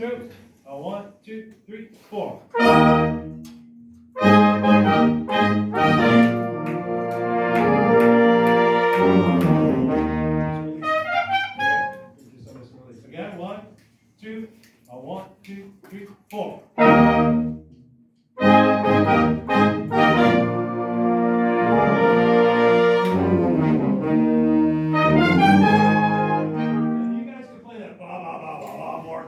two, a one, two, three, four. Again, one, two, a one, two, three, four.